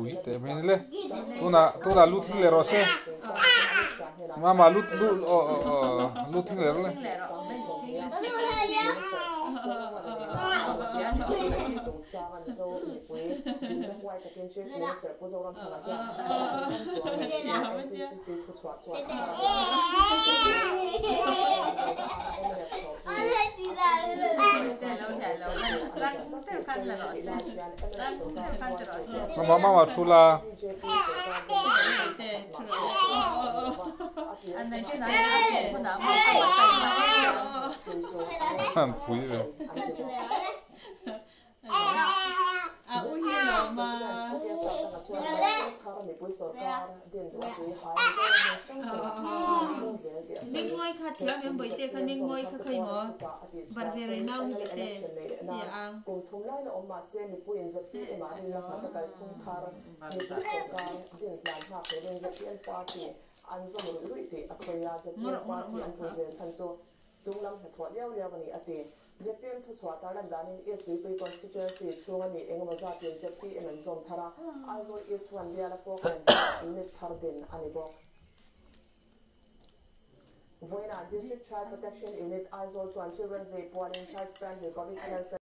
ui te men le tu na tu na lu thing le ro se ma ma lu lu o lu thing le 那妈妈妈出了。不用。啊，妈妈了吗？没有嘞。啊啊啊！Ngồi khát thiếu miếng bởi tiệc khát mình ngồi khát khơi mà bật về rồi nào như thế thì à cùng lai ăn leo leo thu ta in constituency thara is one dia la po kan thar ani bo Buena District Child Protection Unit eyes also on Children's Day Board and Child Friendly Recovery Center.